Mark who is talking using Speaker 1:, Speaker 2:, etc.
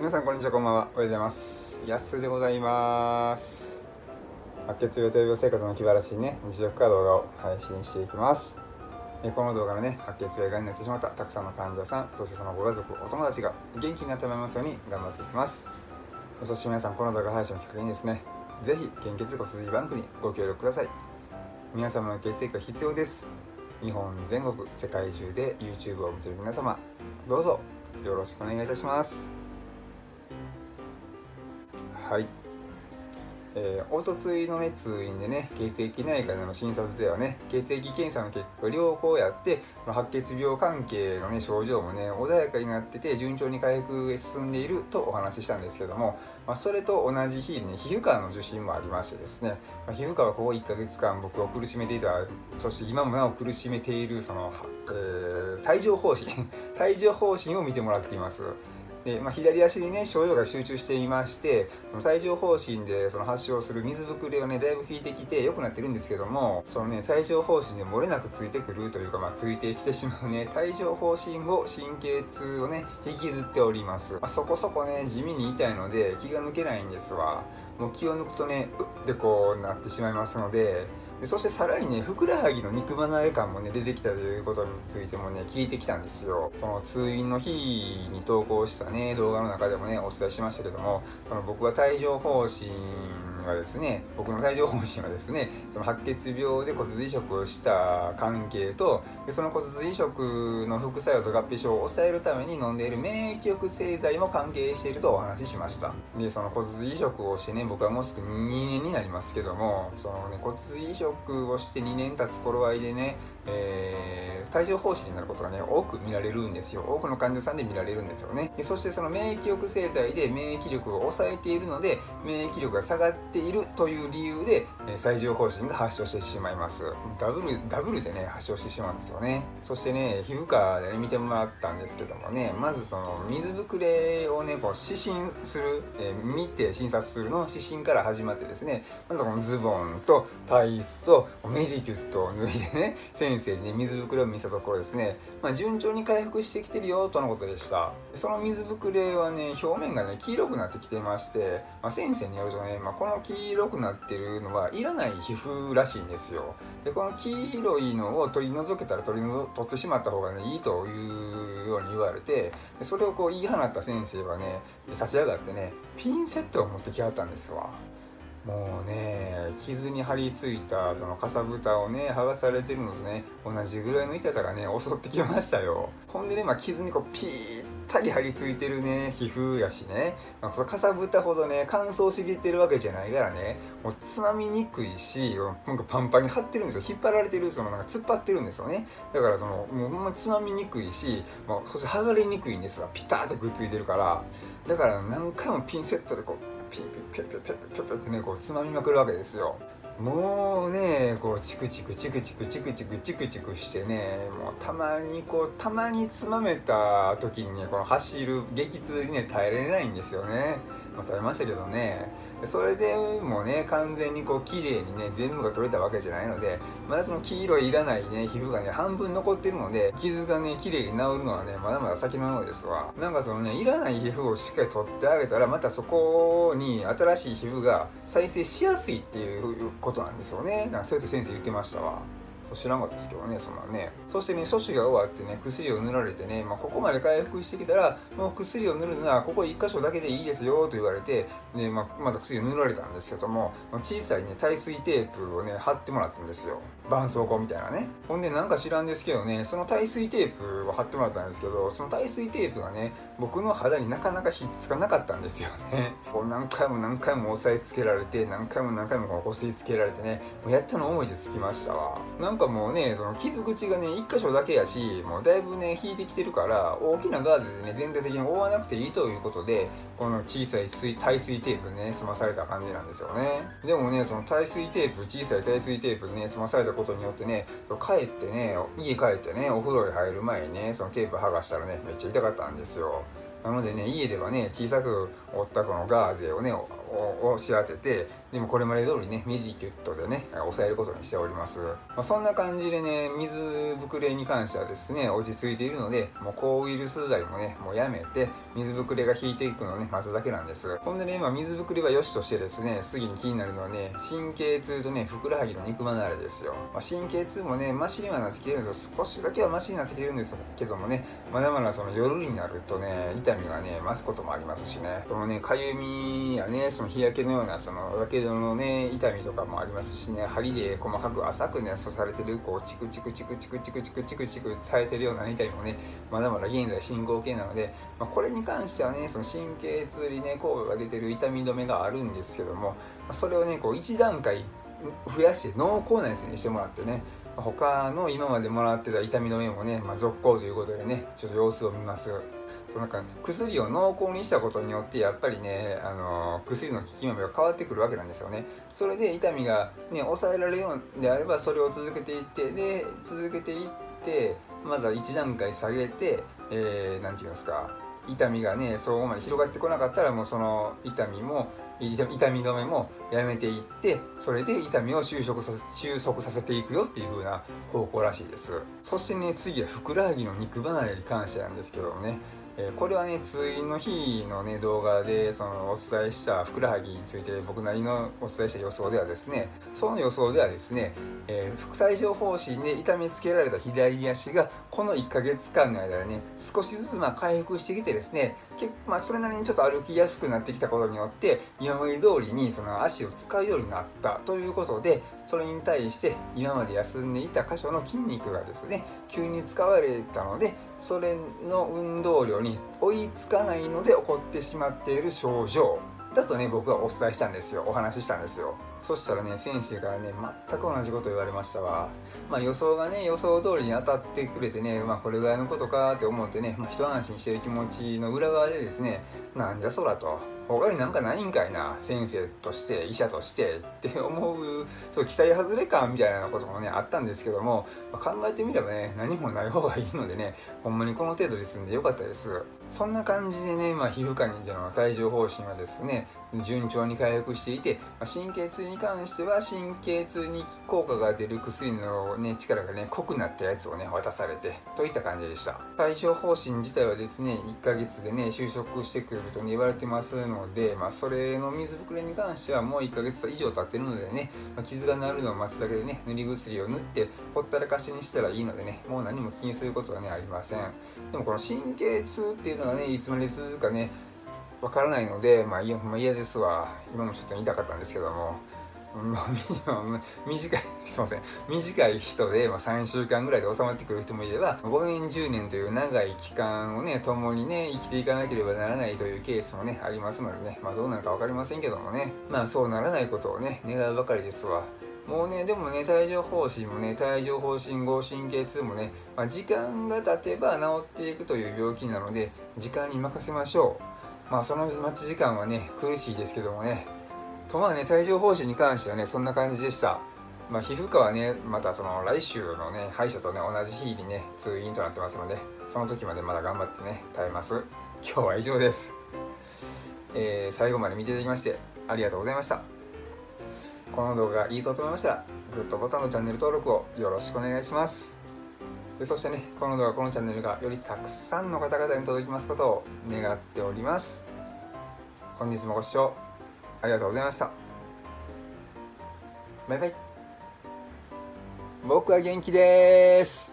Speaker 1: 皆さんこんにちはこんばんは。おはようございます。やすでございます。白血病と病生活の気晴らしいね日常化動画を配信していきます。えこの動画のね白血病がになってしまったたくさんの患者さんそしてそのご家族お友達が元気になってもらいますように頑張っていきます。そして皆さんこの動画配信をきっかけにですねぜひ献血骨髄バンクにご協力ください。皆様の血液が必要です。日本全国世界中で YouTube を見ている皆様どうぞよろしくお願いいたします。はい。えー、おとついのね通院でね血液内科での診察ではね血液検査の結果良好やってま白血病関係のね症状もね穏やかになってて順調に回復へ進んでいるとお話ししたんですけども、まあ、それと同じ日に、ね、皮膚科の受診もありましてですね、まあ、皮膚科はここ1ヶ月間僕を苦しめていたそして今もなお苦しめているその、えー、帯状疱疹 帯状疱疹を見てもらっています。で、まあ、左足にね症状が集中していまして帯状疱疹でその発症する水ぶくれをねだいぶ引いてきて良くなってるんですけどもそのね帯状疱疹で漏れなくついてくるというか、まあ、ついてきてしまうね帯状疱疹後神経痛をね引きずっております、まあ、そこそこね地味に痛いので気が抜けないんですわ。もう気を抜くとねうってこうなってしまいますのででそしてさらにねふくらはぎの肉離れ感もね出てきたということについてもね聞いてきたんですよ。その通院の日に投稿したね動画の中でもねお伝えしましたけどもその僕が帯状疱疹がですね僕の帯状疱疹はですねその白血病で骨髄移植をした関係とでその骨髄移植の副作用と合併症を抑えるために飲んでいる免疫抑制剤も関係しているとお話ししました。でその骨髄移植をしてね僕はもうすぐ2年になりますけどもそのね骨髄移植をして2年経つ頃合いでねえー、帯状疱疹になることがね多く見られるんですよ。多くの患者さんで見られるんですよね。でそしてその免疫抑制剤で免疫力を抑えているので免疫力が下がっているという理由で、えー、帯状疱疹が発症してしまいます。ダブルダブルでね発症してしまうんですよね。そしてね皮膚科でね見てもらったんですけどもねまずその水ぶくれをねこう指針する、えー、見て診察するの指針から始まってですねまずこのズボンとタイツとメディキュットを脱いでね先生に、ね、水ぶくれを見せたところですね、まあ、順調に回復してきてるよとのことでした。その水ぶくれはね表面がね黄色くなってきてまして、まあ、先生によるとね、まあ、この黄色くなってるのはいらない皮膚らしいんですよ。でこの黄色いのを取り除けたら取り除取ってしまった方がねいいというように言われてそれをこう言い放った先生はね立ち上がってねピンセットを持ってきはったんですわ。もうね傷に張り付いたそのかさぶたをね剥がされてるのとね同じぐらいの痛さがね襲ってきましたよ。ほんでね、まあ、傷にこうピーったり張り付いてるね皮膚やしね、まあ、そのかさぶたほどね乾燥しきってるわけじゃないからねもうつまみにくいしなんかパンパンに張ってるんですよ。引っ張られてるそのなんか突っ張ってるんですよね。だからそのもうほんまつまみにくいし、まあ、そして剥がれにくいんですがピタッとくっついてるから。だから何回もピンセットでこうピュピュピュピュピュピュってねこうつまみまくるわけですよ。もうねこうチクチクチクチクチクチクチクチクしてねもうたまにこうたまにつまめた時にねこの走る激痛にね耐えれないんですよね。まあ食べましたけどね。それでもね完全にこう綺麗にね全部が取れたわけじゃないのでまだその黄色いらないね皮膚がね半分残ってるので傷がね綺麗に治るのはねまだまだ先のようですわ。なんかそのねいらない皮膚をしっかり取ってあげたらまたそこに新しい皮膚が再生しやすいっていうことなんですよね。なんかそうやって先生言ってましたわ。知らんかったですけどねそんなね。そしてね措置が終わってね薬を塗られてね、まあ、ここまで回復してきたらもう薬を塗るのはここ1箇所だけでいいですよと言われて、ねまあ、また薬を塗られたんですけども小さいね耐水テープをね貼ってもらったんですよ。絆創膏みたいなね。ほんでなんか知らんですけどねその耐水テープを貼ってもらったんですけどその耐水テープがね僕の肌になかなかひっつかなかったんですよね。こう何回も何回も押さえつけられて何回も何回もこすりつけられてねもうやったの思いでつきましたわ。かもうねその傷口がね1箇所だけやしもうだいぶね引いてきてるから大きなガーゼでね全体的に覆わなくていいということでこの小さい水耐水テープね済まされた感じなんですよね。でもねその耐水テープ小さい耐水テープね済まされたことによってね帰ってね家帰ってねお風呂に入る前にねそのテープ剥がしたらねめっちゃ痛かったんですよ。なのでね家ではね小さく折ったこのガーゼをねを仕当ててでもこれまで通りねメディキュットでね抑えることにしております、まあ、そんな感じでね水ぶくれに関してはですね落ち着いているのでもう抗ウイルス剤もねもうやめて水ぶくれが引いていくのをね待つだけなんです。ほんでね今水ぶくれは良しとしてですね次に気になるのはね神経痛とねふくらはぎの肉離れですよ、まあ、神経痛もねマシにはなってきてるんですよ。少しだけはマシになってきてるんですけどもねまだまだその夜になるとね痛みがね増すこともありますしね。そのねかゆみやねその日焼けのようなそのやけどのね痛みとかもありますしね針で細かく浅くね刺されてるこうチクチクチクチクチクチクチクチクされてるような痛みもねまだまだ現在進行形なので、まあ、これに関してはねその神経痛にね効果が出てる痛み止めがあるんですけども、まあ、それをねこう1段階増やして濃厚なやつにしてもらってね他の今までもらってた痛み止めもね、まあ、続行ということでねちょっと様子を見ますなんか薬を濃厚にしたことによってやっぱりねあの薬の効き目が変わってくるわけなんですよね。それで痛みが、ね、抑えられるようであればそれを続けていってで続けていってまだ1段階下げて何、えー、て言うんですか痛みがねそこまで広がってこなかったらもうその痛みも痛み止めもやめていってそれで痛みを収束させ収束させていくよっていう風な方向らしいです。そしてね次はふくらはぎの肉離れに関してなんですけどもね。えこれはね通院の日のね動画でそのお伝えしたふくらはぎについて僕なりのお伝えした予想ではですねその予想ではですね、えー、副帯状疱疹で痛めつけられた左足がこの1ヶ月間の間でね少しずつま回復してきてですね結まあ、それなりにちょっと歩きやすくなってきたことによって今まで通りにその足を使うようになったということでそれに対して今まで休んでいた箇所の筋肉がですね急に使われたのでそれの運動量に追いつかないので起こってしまっている症状。だとね僕はお伝えしたんですよ。お話ししたんですよ。そしたらね先生からね全く同じこと言われましたわ。まあ予想がね予想通りに当たってくれてねまあこれぐらいのことかって思ってね、まあ、一安心してる気持ちの裏側でですねなんじゃそらと。他になんかないんかいな先生として医者としてって思うそう期待外れ感みたいなこともねあったんですけども、まあ、考えてみればね何もない方がいいのでねほんまにこの程度ですんでよかったです。そんな感じでね、まあ、皮膚科にでの帯状疱疹はですね順調に回復していて、ま、神経痛に関しては神経痛に効果が出る薬の、ね、力がね濃くなったやつをね渡されてといった感じでした。帯状疱疹自体はですね1ヶ月でね収束してくると、ね、言われてますので、まあ、それの水ぶくれに関してはもう1ヶ月以上経ってるのでね、まあ、傷が治るのを待つだけでね塗り薬を塗ってほったらかしにしたらいいのでねもう何も気にすることはねありません。でもこの神経痛っていうのはねいつまで続くかねわからないので、まあ、いや、まあ、嫌ですわ。今もちょっと言いたかったんですけども、まあ、短い、すいません。短い人で、まあ、3週間ぐらいで収まってくる人もいれば、5年、10年という長い期間をね、共にね、生きていかなければならないというケースもね、ありますのでね、まあ、どうなるか分かりませんけどもね、まあ、そうならないことをね、願うばかりですわ。もうね、でもね、帯状疱疹もね、帯状疱疹後神経痛もね、まあ、時間が経てば治っていくという病気なので、時間に任せましょう。まあその待ち時間はね苦しいですけどもね。とまあね帯状疱疹に関してはねそんな感じでした。まあ皮膚科はねまたその来週のね歯医者とね同じ日にね通院となってますのでその時までまだ頑張ってね耐えます。今日は以上です、えー、最後まで見ていただきましてありがとうございました。この動画がいいと思いましたらグッドボタンのチャンネル登録をよろしくお願いします。でそしてねこの動画このチャンネルがよりたくさんの方々に届きますことを願っております。本日もご視聴ありがとうございました。バイバイ。僕は元気です。